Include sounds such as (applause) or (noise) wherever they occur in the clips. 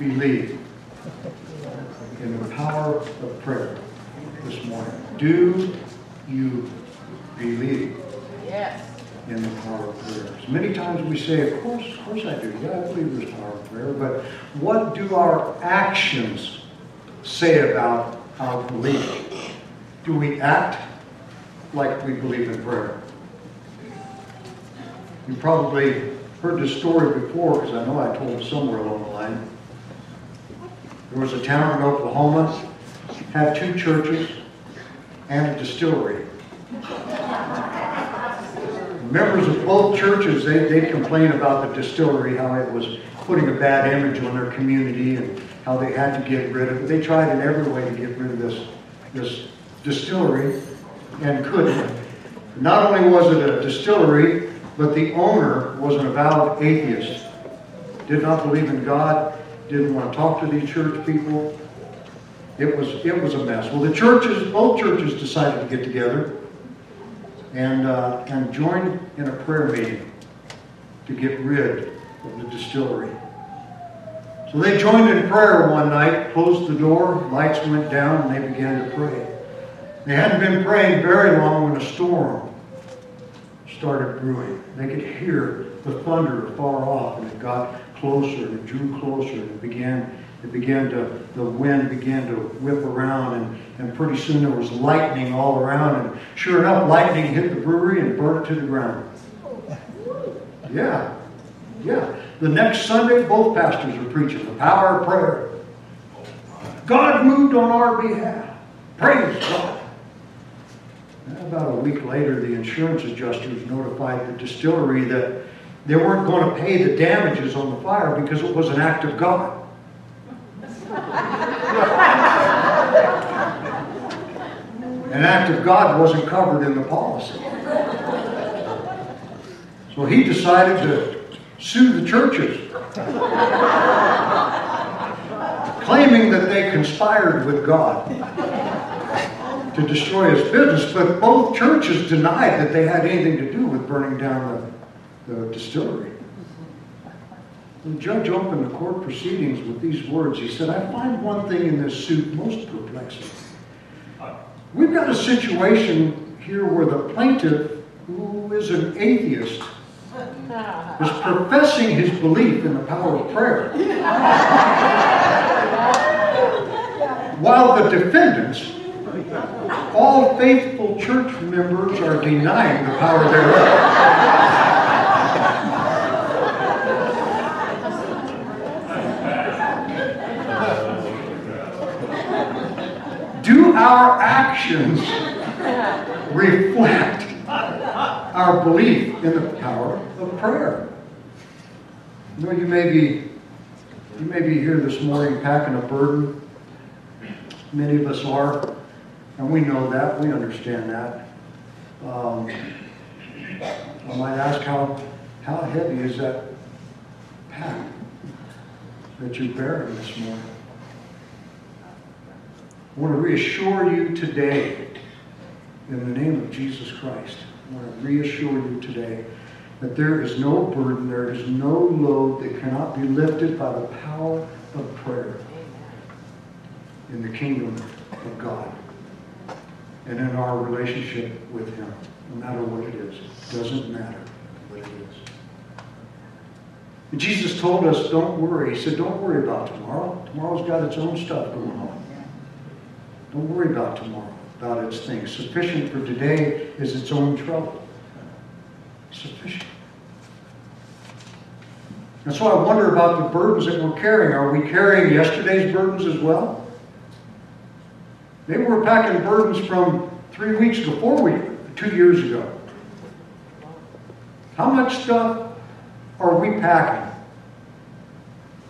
believe in the power of prayer this morning? Do you believe Yes. in the power of prayer? So many times we say, of course, of course I do. Yeah, I believe there's power of prayer. But what do our actions say about our belief? Do we act like we believe in prayer? You probably heard this story before because I know I told it somewhere along the line. There was a town in Oklahoma, had two churches and a distillery. Members of both churches, they, they complain about the distillery, how it was putting a bad image on their community and how they had to get rid of it. They tried in every way to get rid of this, this distillery and couldn't. Not only was it a distillery, but the owner was an avowed atheist. Did not believe in God, didn't want to talk to these church people. It was, it was a mess. Well, the churches, both churches decided to get together and, uh, and joined in a prayer meeting to get rid of the distillery. So they joined in prayer one night, closed the door, lights went down, and they began to pray. They hadn't been praying very long when a storm started brewing. They could hear the thunder far off, and it got closer, and it drew closer, and it began, it began to, the wind began to whip around, and, and pretty soon there was lightning all around, and sure enough, lightning hit the brewery and burned it to the ground. Yeah, yeah. The next Sunday, both pastors were preaching the power of prayer. God moved on our behalf. Praise God. About a week later, the insurance adjusters notified the distillery that they weren't going to pay the damages on the fire because it was an act of God. An act of God wasn't covered in the policy. So he decided to sue the churches, claiming that they conspired with God to destroy his business, but both churches denied that they had anything to do with burning down the, the distillery. The judge opened the court proceedings with these words. He said, I find one thing in this suit most perplexing. We've got a situation here where the plaintiff, who is an atheist, is professing his belief in the power of prayer. While the defendants, all faithful church members, are denying the power thereof. Do our actions reflect our belief in the power of prayer? You know, you may be you may be here this morning packing a burden. Many of us are, and we know that, we understand that. Um, I might ask how how heavy is that pack that you're bearing this morning? I want to reassure you today, in the name of Jesus Christ, I want to reassure you today that there is no burden, there is no load that cannot be lifted by the power of prayer in the kingdom of God and in our relationship with Him, no matter what it is. It doesn't matter what it is. Jesus told us, don't worry. He said, don't worry about tomorrow. Tomorrow's got its own stuff going on. Don't worry about tomorrow, about its things. Sufficient for today is its own trouble. Sufficient. And so I wonder about the burdens that we're carrying. Are we carrying yesterday's burdens as well? Maybe we're packing burdens from three weeks ago, four weeks, two years ago. How much stuff are we packing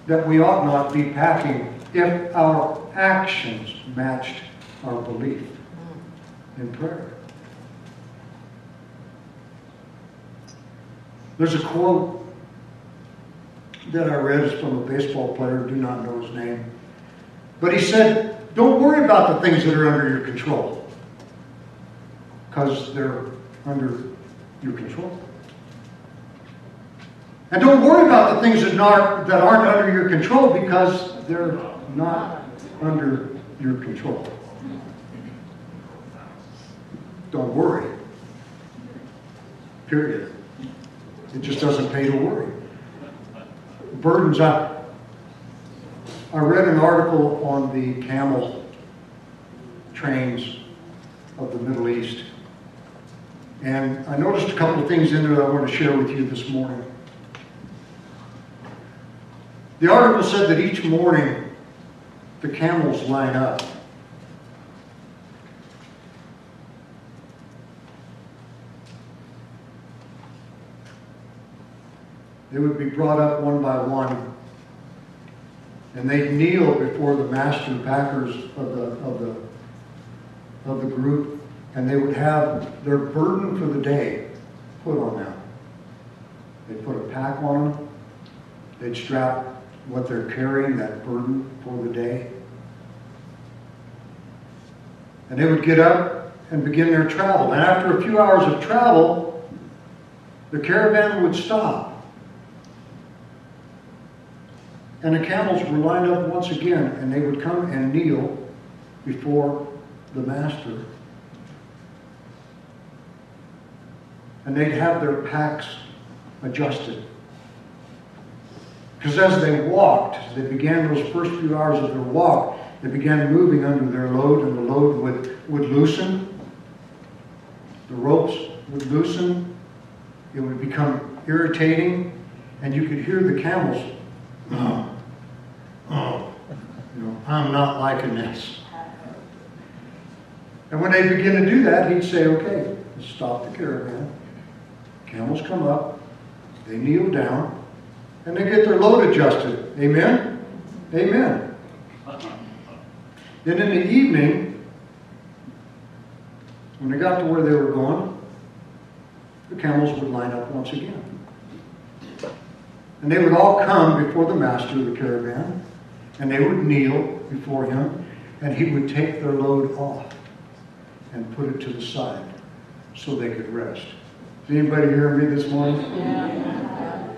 that we ought not be packing if our actions matched our belief mm. in prayer. There's a quote that I read is from a baseball player, do not know his name. But he said, Don't worry about the things that are under your control, because they're under your control. And don't worry about the things that aren't, that aren't under your control because they're not under your control. Don't worry. Period. It just doesn't pay to worry. Burdens I, I read an article on the camel trains of the Middle East. And I noticed a couple of things in there that I want to share with you this morning. The article said that each morning the camels line up. They would be brought up one by one, and they'd kneel before the master packers of the, of the, of the group, and they would have their burden for the day put on them. They'd put a pack on them, they'd strap what they're carrying, that burden for the day. And they would get up and begin their travel. And after a few hours of travel, the caravan would stop. And the camels were lined up once again, and they would come and kneel before the master. And they'd have their packs adjusted. Because as they walked, they began those first few hours of their walk, they began moving under their load, and the load would, would loosen. The ropes would loosen. It would become irritating, and you could hear the camels, (clears throat) oh, you know, I'm not liking this. And when they begin to do that, he'd say, okay, stop the caravan. Camels come up, they kneel down, and they get their load adjusted. Amen? Amen. Then in the evening, when they got to where they were going, the camels would line up once again. And they would all come before the master of the caravan, and they would kneel before him, and he would take their load off and put it to the side so they could rest. Is anybody hearing me this morning? Yeah.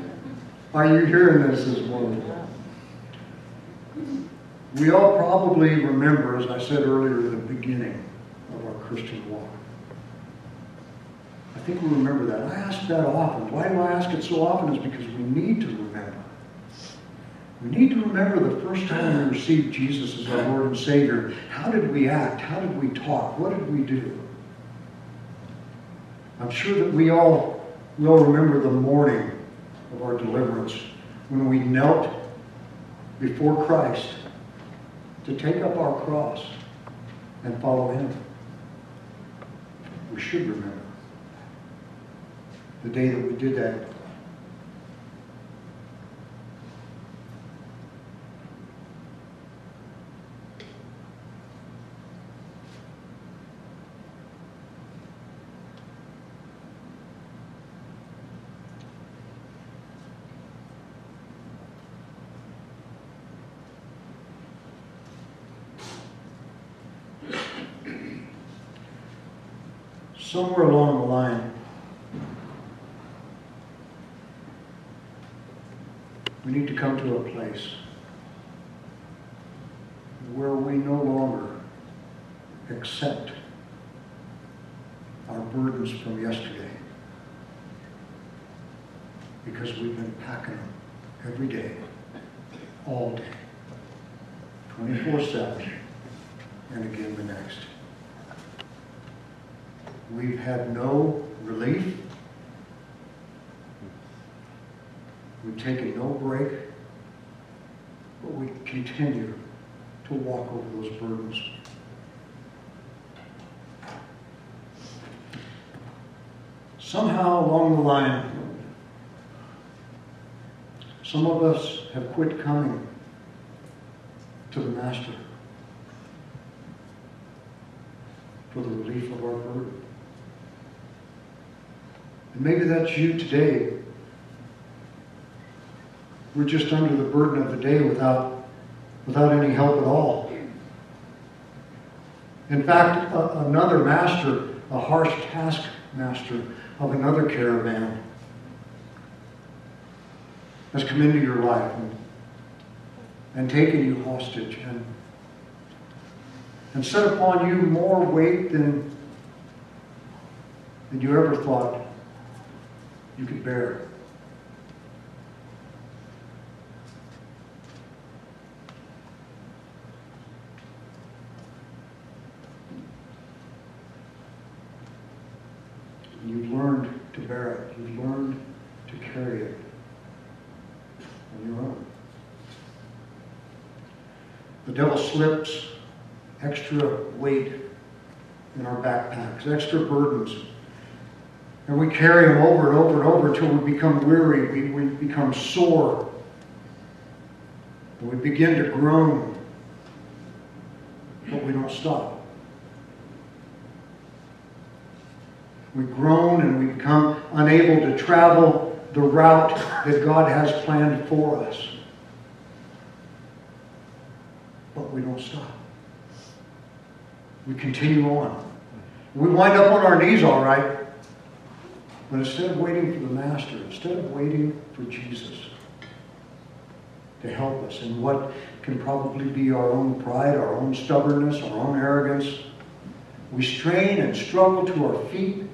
Are you hearing this this morning? We all probably remember, as I said earlier, the beginning of our Christian walk. I think we remember that. I ask that often. Why do I ask it so often? Is because we need to remember. We need to remember the first time we received Jesus as our Lord and Savior. How did we act? How did we talk? What did we do? I'm sure that we all will remember the morning of our deliverance when we knelt before Christ to take up our cross and follow Him. We should remember the day that we did that. Somewhere along the line, we need to come to a place where we no longer accept our burdens from yesterday because we've been packing them every day, all day, 24 7, and again the next. We've had no relief. We've taken no break, but we continue to walk over those burdens. Somehow along the line, some of us have quit coming to the Master for the relief of our burden. And maybe that's you today. We're just under the burden of the day without, without any help at all. In fact, a, another master, a harsh taskmaster of another caravan, has come into your life and, and taken you hostage and, and set upon you more weight than, than you ever thought you could bear. You've learned to bear it. You've learned to carry it on your own. The devil slips extra weight in our backpacks, extra burdens. And we carry them over and over and over until we become weary, we, we become sore. And we begin to groan, but we don't stop. We groan and we become unable to travel the route that God has planned for us. But we don't stop. We continue on. We wind up on our knees, all right. But instead of waiting for the Master, instead of waiting for Jesus to help us in what can probably be our own pride, our own stubbornness, our own arrogance, we strain and struggle to our feet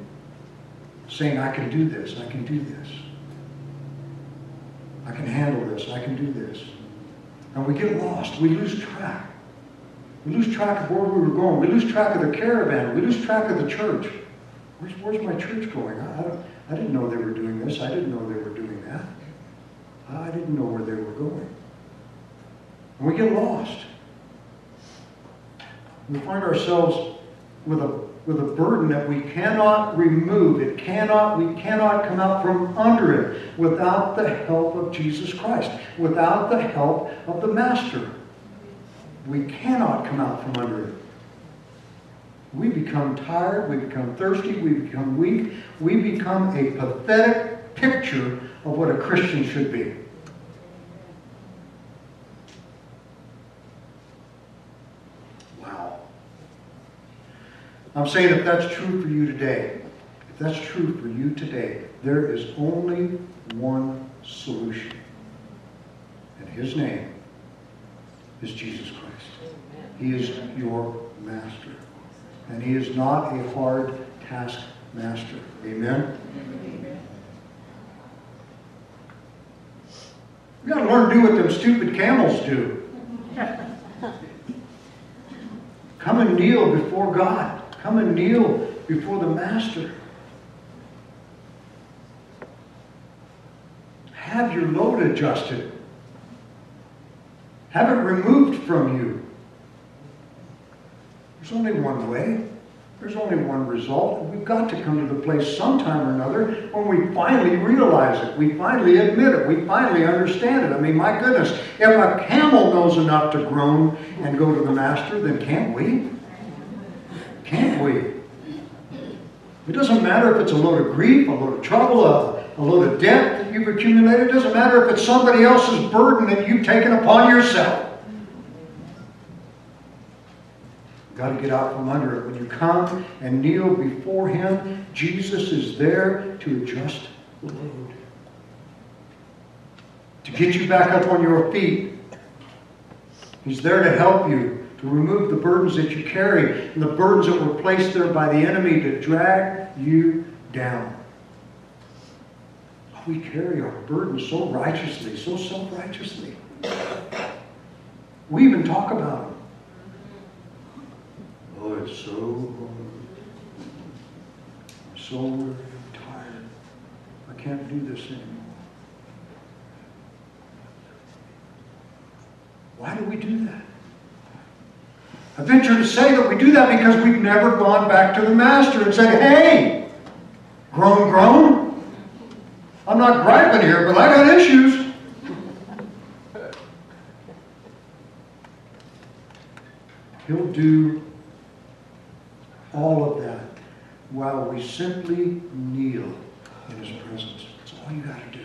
saying, I can do this, I can do this. I can handle this, I can do this. And we get lost, we lose track. We lose track of where we were going. We lose track of the caravan. We lose track of the church. Where's, where's my church going? I, I, I didn't know they were doing this. I didn't know they were doing that. I didn't know where they were going. And we get lost. We find ourselves with a with a burden that we cannot remove. It cannot, we cannot come out from under it without the help of Jesus Christ, without the help of the Master. We cannot come out from under it. We become tired, we become thirsty, we become weak, we become a pathetic picture of what a Christian should be. I'm saying if that's true for you today, if that's true for you today, there is only one solution. And his name is Jesus Christ. He is your master. And he is not a hard task master. Amen? We got to learn to do what them stupid camels do. (laughs) Come and kneel before God. Come and kneel before the Master. Have your load adjusted. Have it removed from you. There's only one way. There's only one result. We've got to come to the place sometime or another when we finally realize it. We finally admit it. We finally understand it. I mean, my goodness, if a camel knows enough to groan and go to the master, then can't we? Can't we? It doesn't matter if it's a load of grief, a load of trouble, a, a load of debt that you've accumulated. It doesn't matter if it's somebody else's burden that you've taken upon yourself. You've got to get out from under it. When you come and kneel before Him, Jesus is there to adjust the load. To get you back up on your feet. He's there to help you to remove the burdens that you carry and the burdens that were placed there by the enemy to drag you down. Oh, we carry our burdens so righteously, so self righteously. We even talk about them. Oh, it's so I'm so tired. I can't do this anymore. Why do we do that? I venture to say that we do that because we've never gone back to the Master and said, hey, groan, groan. I'm not griping here, but I got issues. He'll do all of that while we simply kneel in His presence. That's all you got to do.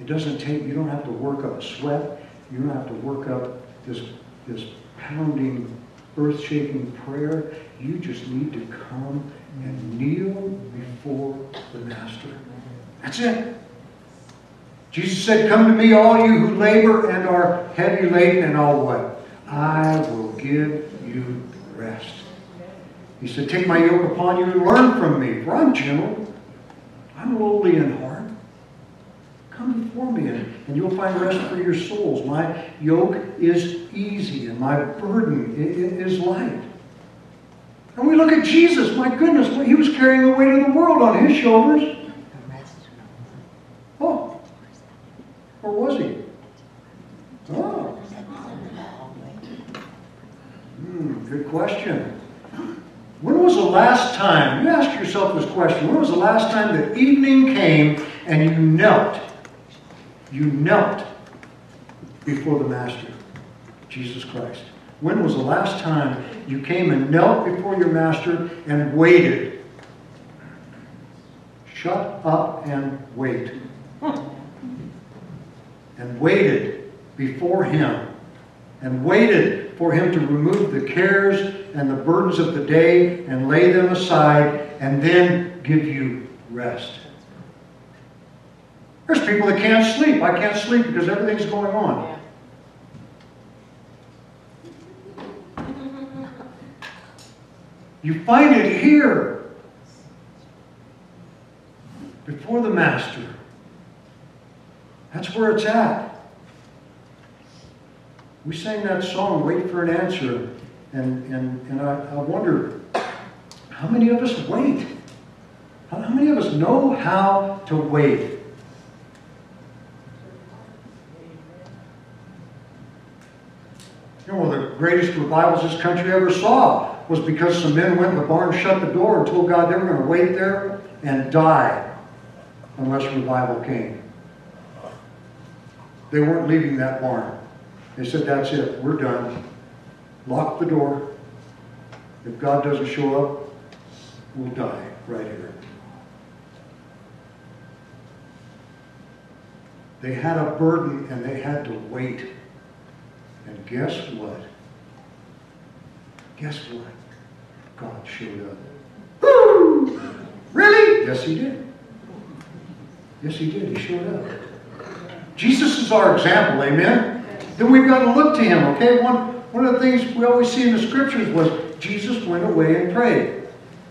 It doesn't take, you don't have to work up a sweat. You don't have to work up this, this pounding, earth shaking prayer. You just need to come and kneel before the Master. That's it. Jesus said, Come to me, all you who labor and are heavy laden, and I'll what? I will give you rest. He said, Take my yoke upon you and learn from me, for I'm gentle. I'm lowly in heart. Come and, and you'll find rest for your souls. My yoke is easy, and my burden is light. And we look at Jesus, my goodness, he was carrying the weight of the world on his shoulders. Oh, or was he? Oh. Hmm, good question. When was the last time, you ask yourself this question, when was the last time that evening came and you knelt, you knelt before the Master, Jesus Christ? When was the last time you came and knelt before your Master and waited? Shut up and wait. And waited before Him. And waited for him to remove the cares and the burdens of the day and lay them aside and then give you rest. There's people that can't sleep. I can't sleep because everything's going on. You find it here before the Master. That's where it's at. We sang that song, Wait for an Answer, and, and, and I, I wonder how many of us wait? How, how many of us know how to wait? You know, one of the greatest revivals this country ever saw was because some men went in the barn, shut the door, and told God they were going to wait there and die unless revival came. They weren't leaving that barn. They said, that's it, we're done. Lock the door. If God doesn't show up, we'll die right here. They had a burden and they had to wait. And guess what? Guess what? God showed up. Woo! Really? Yes, he did. Yes, he did. He showed up. Jesus is our example, amen? then we've got to look to him, okay? One, one of the things we always see in the scriptures was Jesus went away and prayed.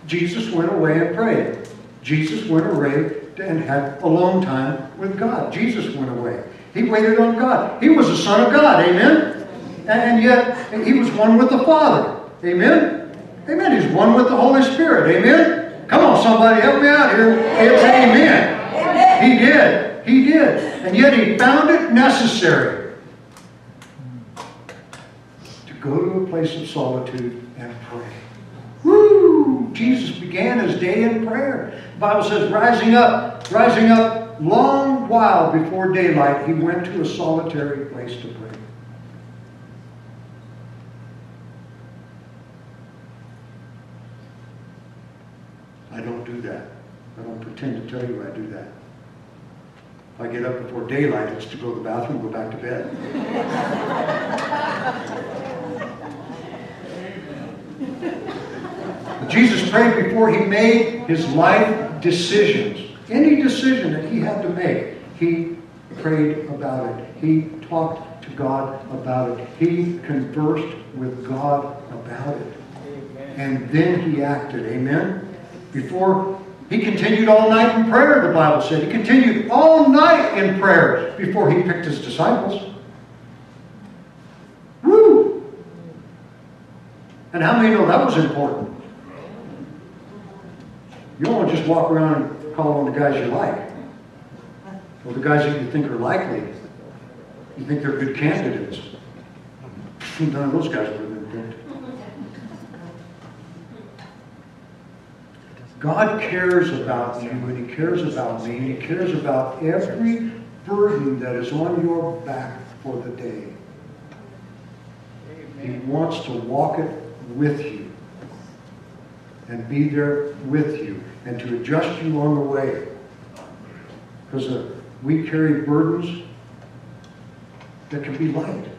Jesus went away and prayed. Jesus went away and had alone time with God. Jesus went away. He waited on God. He was the Son of God, amen? And yet, he was one with the Father, amen? Amen. He's one with the Holy Spirit, amen? Come on, somebody, help me out here. It's amen. He did. He did. And yet he found it necessary to go to a place of solitude and pray. Woo! Jesus began his day in prayer. The Bible says, rising up, rising up long while before daylight, he went to a solitary place to pray. I don't do that. Pretend to tell you I do that. If I get up before daylight, it's to go to the bathroom, go back to bed. Jesus prayed before he made his life decisions. Any decision that he had to make, he prayed about it. He talked to God about it. He conversed with God about it. And then he acted. Amen? Before he continued all night in prayer, the Bible said. He continued all night in prayer before he picked his disciples. Woo! And how many know that was important? You don't want to just walk around and call on the guys you like. Or the guys that you think are likely. You think they're good candidates. None of those guys would have been picked. God cares about you and He cares about me and He cares about every burden that is on your back for the day. He wants to walk it with you and be there with you and to adjust you on the way. Because uh, we carry burdens that can be light.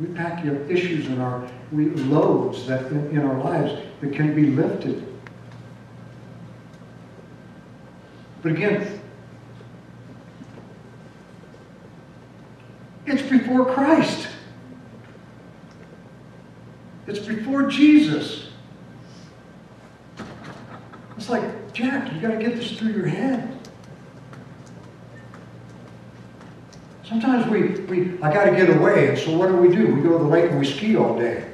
We pack issues in our we, loads that in, in our lives that can be lifted. But again, it's before Christ. It's before Jesus. It's like, Jack, you got to get this through your head. Sometimes we, we I got to get away, and so what do we do? We go to the lake and we ski all day.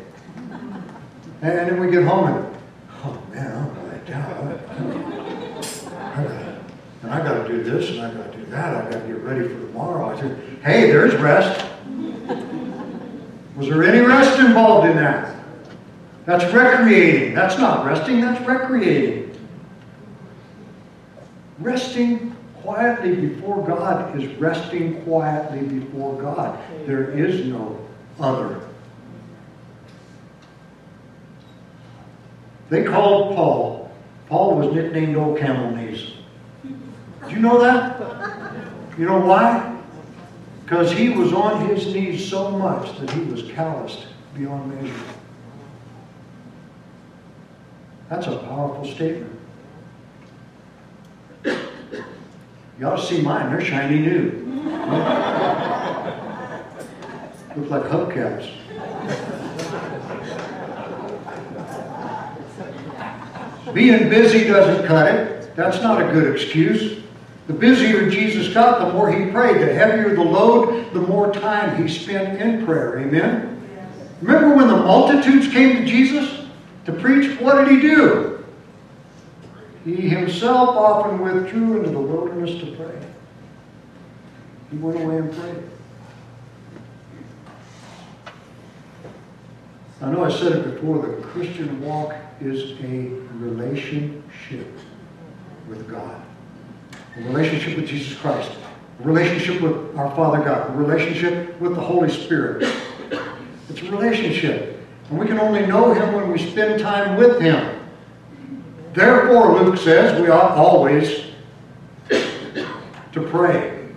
And, then we get home and, oh man, I'm like, down. And I got to do this and I got to do that. I got to get ready for tomorrow. I said, hey, there's rest. Was there any rest involved in that? That's recreating. That's not resting, that's recreating. Resting quietly before God is resting quietly before God. There is no other. They called Paul. Paul was nicknamed Old Camel Knees. Do you know that? You know why? Because he was on his knees so much that he was calloused beyond measure. That's a powerful statement. You ought to see mine. They're shiny new. Look like hubcaps. Being busy doesn't cut it. That's not a good excuse. The busier Jesus got, the more he prayed. The heavier the load, the more time he spent in prayer. Amen? Remember when the multitudes came to Jesus to preach? What did he do? He himself often withdrew into the wilderness to pray. He went away and prayed. I know I said it before, the Christian walk is a relationship with God. A relationship with Jesus Christ. A relationship with our Father God. A relationship with the Holy Spirit. It's a relationship. And we can only know Him when we spend time with Him. Therefore, Luke says, we ought always to pray.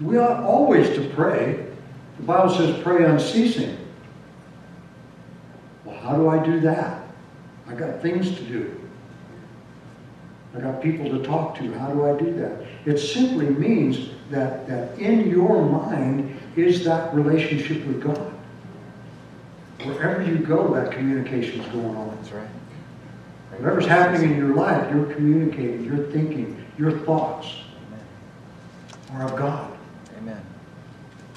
We ought always to pray. The Bible says, pray unceasing. Well, how do I do that? I got things to do. I got people to talk to. How do I do that? It simply means that, that in your mind is that relationship with God. Wherever you go, that communication is going on. That's right. Whatever's happening in your life, you're communicating, you're thinking, your thoughts Amen. are of God. Amen.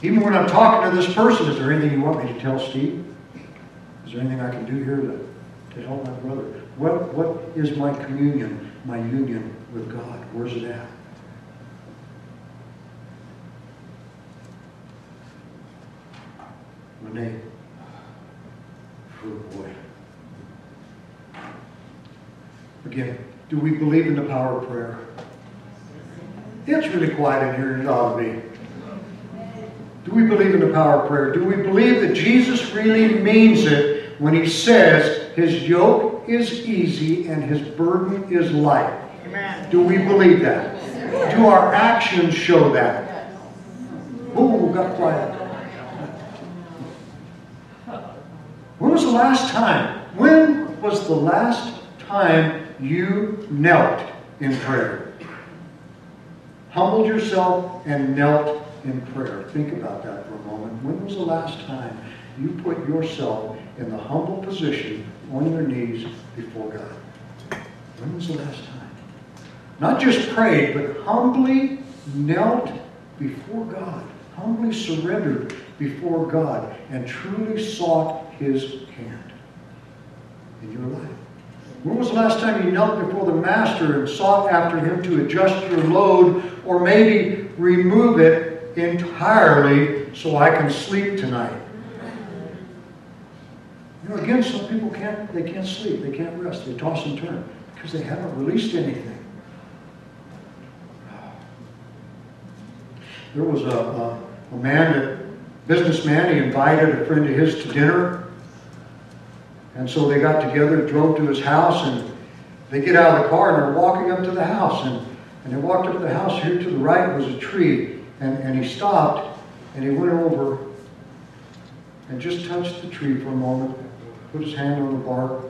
Even when I'm talking to this person, is there anything you want me to tell Steve? Is there anything I can do here to, to help my brother? What, what is my communion, my union with God? Where's it at? Renee. Oh boy. Again, do we believe in the power of prayer? It's really quiet in here, it ought to be. Do we believe in the power of prayer? Do we believe that Jesus really means it when he says his yoke is easy and his burden is light? Amen. Do we believe that? Do our actions show that? Ooh, got quiet. When was the last time? When was the last time you knelt in prayer? Humbled yourself and knelt in prayer. Think about that for a moment. When was the last time you put yourself in the humble position on your knees before God? When was the last time? Not just prayed, but humbly knelt before God, humbly surrendered before God, and truly sought His hand in your life. When was the last time you knelt before the Master and sought after Him to adjust your load or maybe remove it entirely so I can sleep tonight? You know, again, some people can't, they can't sleep, they can't rest, they toss and turn because they haven't released anything. There was a, a, a man, that, businessman, he invited a friend of his to dinner. And so they got together, drove to his house, and they get out of the car and they're walking up to the house. And, and they walked up to the house. Here to the right was a tree. And, and he stopped and he went over and just touched the tree for a moment, put his hand on the bark,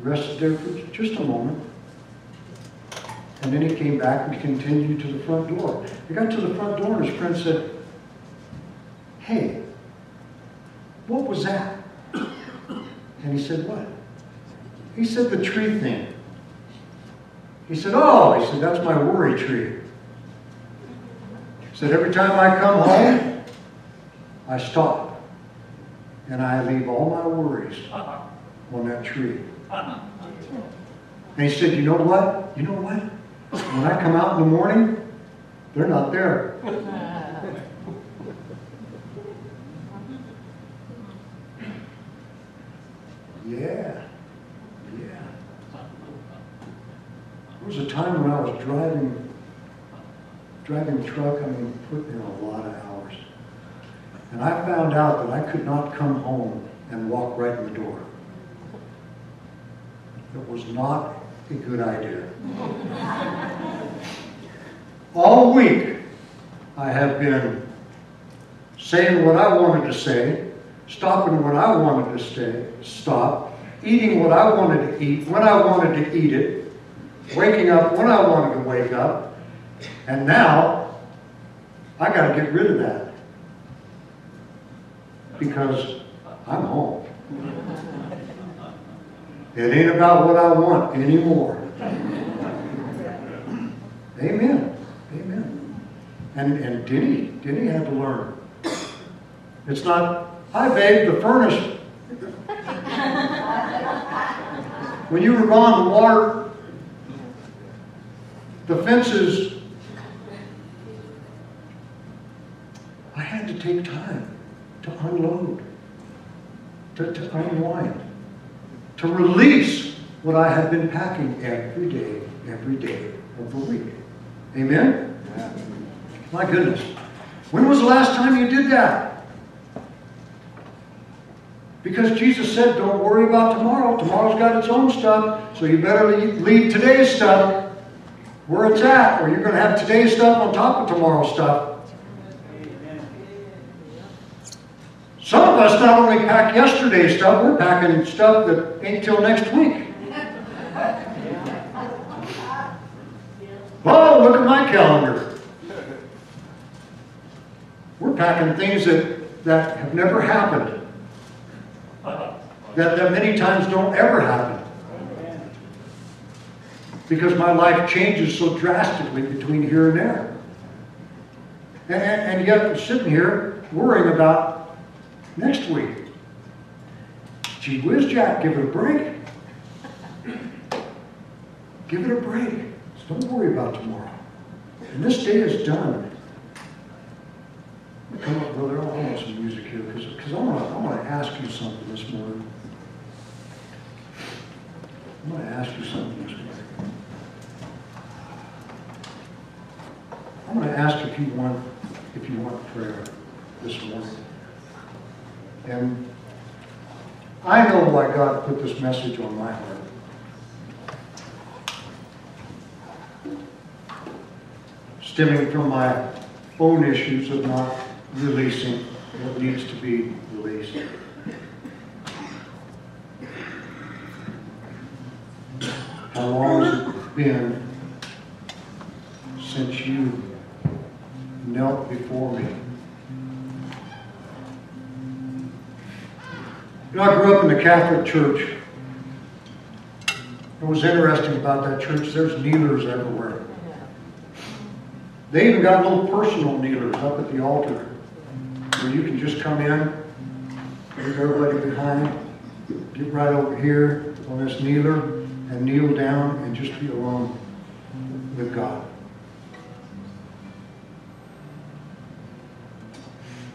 rested there for just a moment. And then he came back and continued to the front door. He got to the front door and his friend said, Hey, what was that? And he said, What? He said, The tree thing. He said, Oh, he said, That's my worry tree. He said, Every time I come home, I stop and I leave all my worries on that tree. And he said, You know what? You know what? When I come out in the morning, they're not there. Yeah. Yeah. There was a was driving driving truck, I mean, putting in a lot of hours. And I found out that I could not come home and walk right in the door. It was not a good idea. All week, I have been saying what I wanted to say, stopping when I wanted to stay, stop, eating what I wanted to eat when I wanted to eat it, waking up when I wanted to wake up, and now I got to get rid of that because I'm home. It ain't about what I want anymore. Amen. Amen. And and Denny, Denny had to learn. It's not, hi babe, the furnace. when you were gone, the water, the fences. I had to take time to unload, to, to unwind to release what I had been packing every day, every day of the week. Amen? My goodness. When was the last time you did that? Because Jesus said, don't worry about tomorrow. Tomorrow's got its own stuff, so you better leave today's stuff where it's at, or you're going to have today's stuff on top of tomorrow's stuff. Some of us not only pack yesterday's stuff, we're packing stuff that ain't till next week. (laughs) Oh, look at my calendar. We're packing things that, that have never happened. That, that many times don't ever happen. Because my life changes so drastically between here and there. And, and, yet, sitting here worrying about next week. Gee whiz, Jack, give it a break. Give it a break. So don't worry about tomorrow. And this day is done. Come up, brother. I want some music here because I want to I want to ask you something this morning. I want to ask you something this morning. I'm going to ask if you want if you want prayer this morning. And I know why God put this message on my heart. Stemming from my own issues of not releasing what needs to be released. How long has it been since you knelt before me You know, I grew up in the Catholic Church. What was interesting about that church, there's kneelers everywhere. They even got little personal kneelers up at the altar where you can just come in, leave everybody behind, get right over here on this kneeler and kneel down and just be alone with God.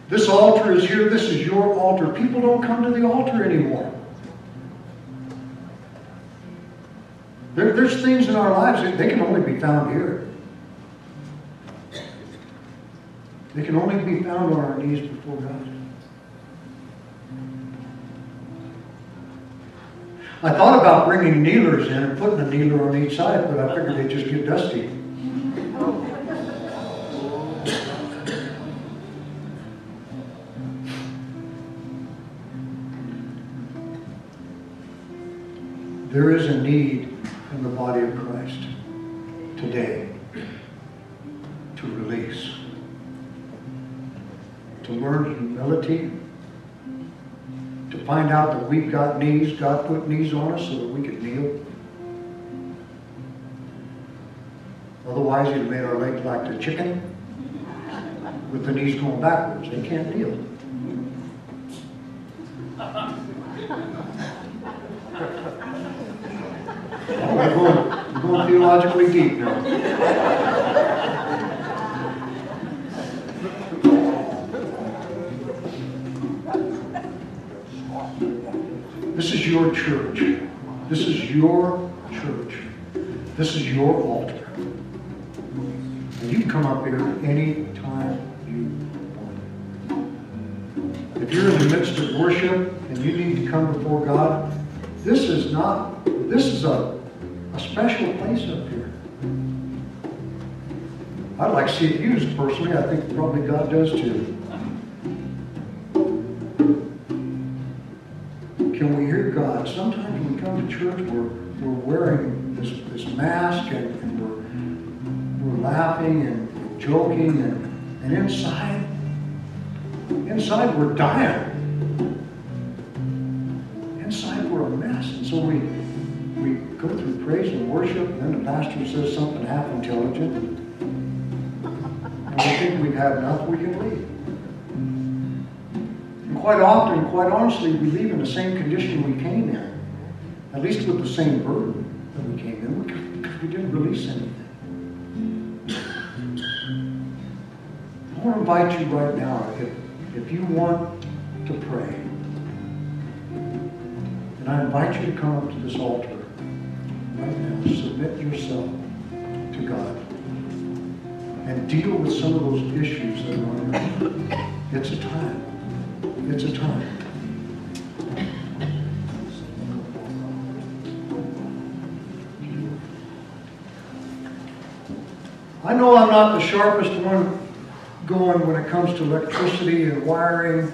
This altar is here. This is your altar. People don't come to the altar anymore. There, there's things in our lives that they can only be found here. They can only be found on our knees before God. I thought about bringing kneelers in and putting a kneeler on each side, but I figured they'd just get dusty. We've got knees, God put knees on us so that we could kneel. Otherwise, he'd have made our legs like the chicken with the knees going backwards. They can't kneel. (laughs) Oh, we're going, we're going theologically deep now. Your church. This is your church. This is your altar. And you can come up here anytime you want. If you're in the midst of worship and you need to come before God, this is not, this is a, a special place up here. I'd like to see it used personally. I think probably God does too. Sometimes when we come to church, we're, we're wearing this, this mask and, and we're, we're laughing and joking and, and inside, inside we're dying. Inside we're a mess. And so we, we go through praise and worship and then the pastor says something half intelligent. And we think we've had enough, we can leave. Quite often, quite honestly, we leave in the same condition we came in, at least with the same burden that we came in, we didn't release anything. I want to invite you right now, if, if you want to pray, and I invite you to come up to this altar right now, submit yourself to God, and deal with some of those issues that are on your mind. It's a time. It's a time. I know I'm not the sharpest one going when it comes to electricity and wiring,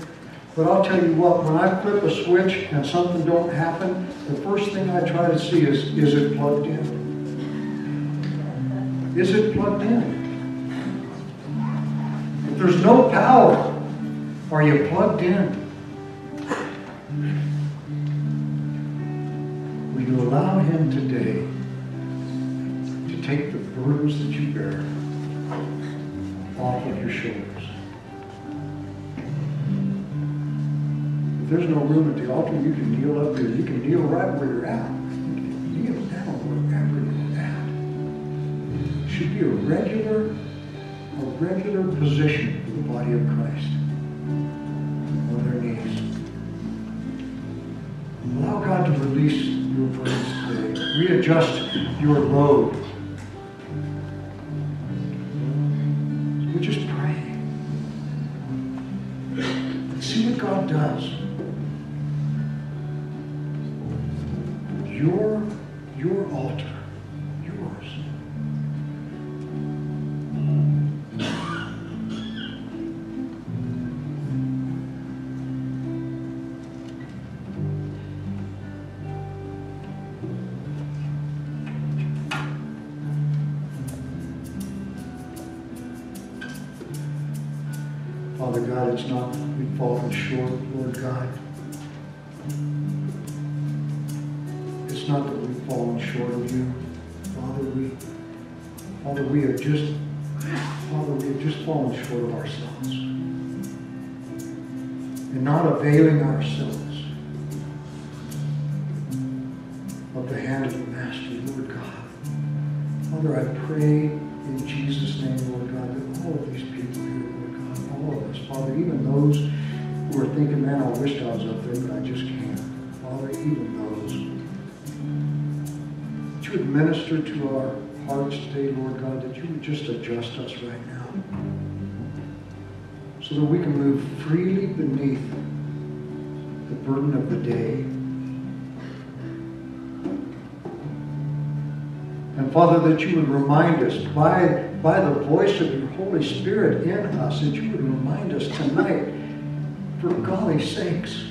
but I'll tell you what, when I flip a switch and something don't happen, the first thing I try to see is, is it plugged in? Is it plugged in? If there's no power, are you plugged in? Will you allow Him today to take the burdens that you bear off of your shoulders? If there's no room at the altar, you can kneel up here. You can kneel right where you're at. Kneel down wherever you're at. It should be a regular, a regular position for the body of Christ release your today. Readjust your load. Fallen of ourselves. And not availing ourselves of the hand of the Master, Lord God. Father, I pray in Jesus' name, Lord God, that all of these people here, Lord God, all of us, Father, even those who are thinking, man, I wish I was up there, but I just can't. Father, even those, that you would minister to our hearts today, Lord God, that you would just adjust us right now. So that we can move freely beneath the burden of the day. And Father, that you would remind us by, by the voice of your Holy Spirit in us, that you would remind us tonight, for golly sakes,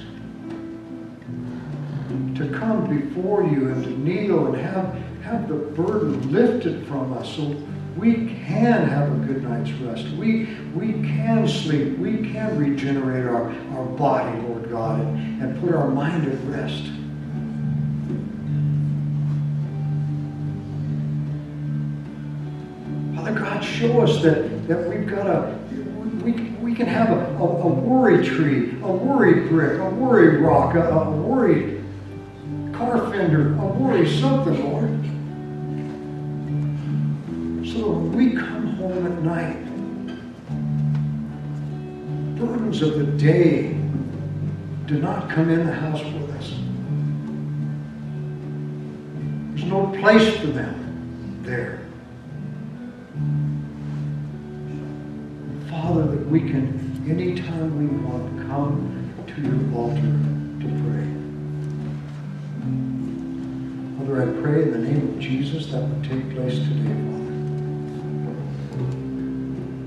to come before you and to kneel and have, have the burden lifted from us so we can have a good night's rest. We, we can sleep. We can regenerate our, our body, Lord God, and, and put our mind at rest. Father God, show us that, that we've got a, we, we can have a, a, a worry tree, a worry brick, a worry rock, a, a worry car fender, a worry something, Lord. So that when we come home at night, burdens of the day do not come in the house with us. There's no place for them there. Father, that we can, anytime we want, come to your altar to pray. Father, I pray in the name of Jesus that would take place today, Father.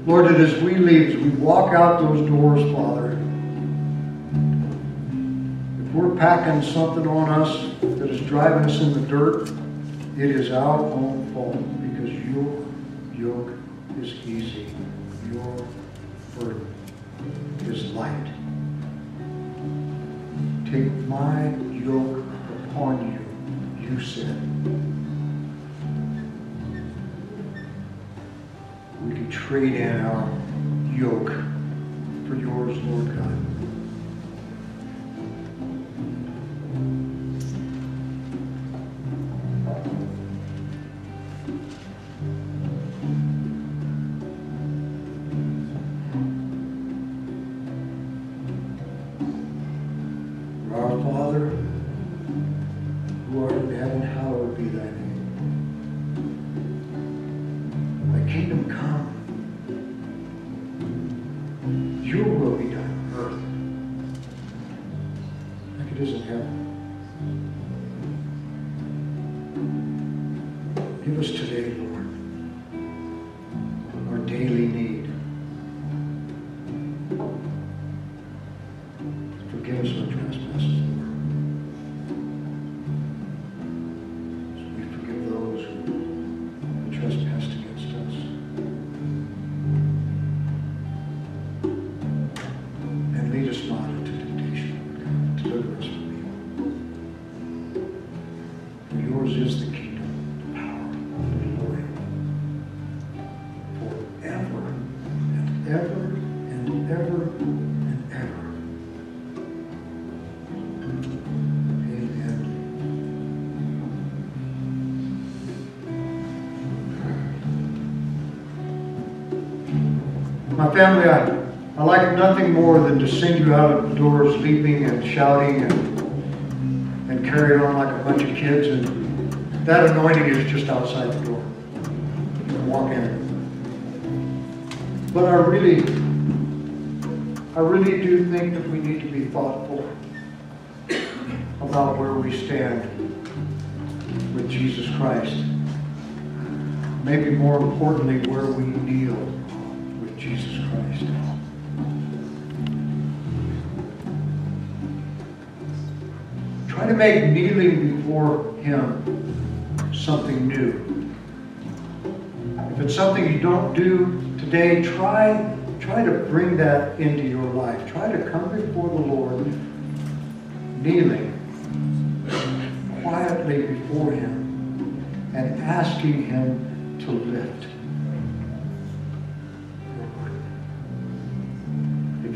Lord, that as we leave, as we walk out those doors, Father, if we're packing something on us that is driving us in the dirt, it is our own fault because your yoke is easy. Your burden is light. Take my yoke upon you, you said. Trade in our yoke for yours, Lord God. My family, I, I like nothing more than to send you out of doors leaping and shouting and, and carrying on like a bunch of kids. And that anointing is just outside the door. You can walk in. But I really, I really do think that we need to be thoughtful about where we stand with Jesus Christ. Maybe more importantly, where we kneel Jesus Christ. Try to make kneeling before Him something new. If it's something you don't do today, try try to bring that into your life. Try to come before the Lord kneeling quietly before Him and asking Him to lift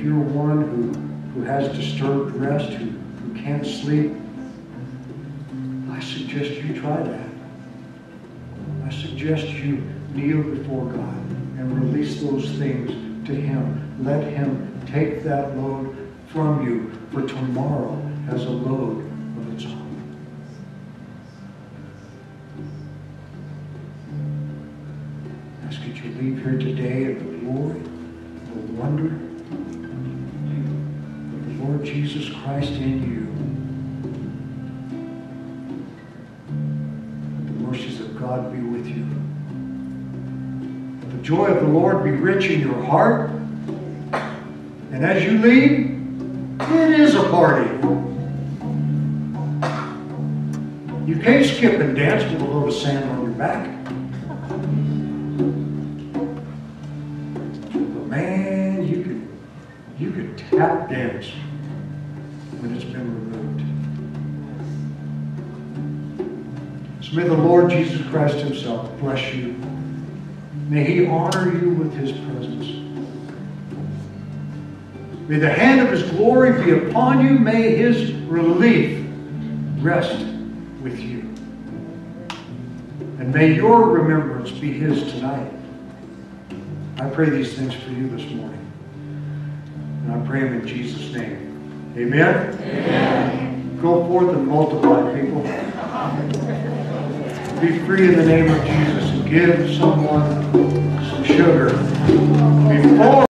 If you're one who, who has disturbed rest, who, who can't sleep, I suggest you try that. I suggest you kneel before God and release those things to Him. Let Him take that load from you, for tomorrow has a load of its own. Ask that you leave here today in the glory, the wonder Jesus Christ in you. The mercies of God be with you. The joy of the Lord be rich in your heart. And as you leave, it is a party. You can't skip and dance with a load of sand on your back. But man, you could you could tap dance when it's been removed. So may the Lord Jesus Christ Himself bless you. May He honor you with His presence. May the hand of His glory be upon you. May His relief rest with you. And may your remembrance be His tonight. I pray these things for you this morning. And I pray them in Jesus' name. Amen? Amen. Go forth and multiply, people. Be free in the name of Jesus and give someone some sugar before.